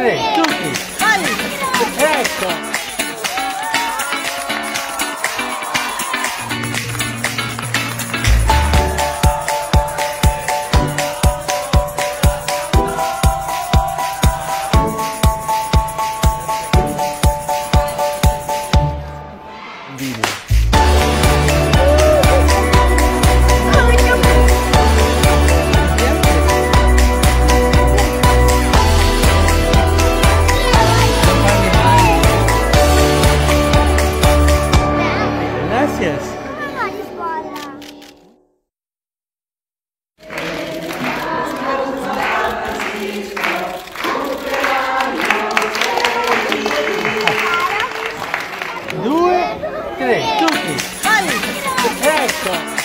tre, tutti, ecco. Tre, tutti. Ecco.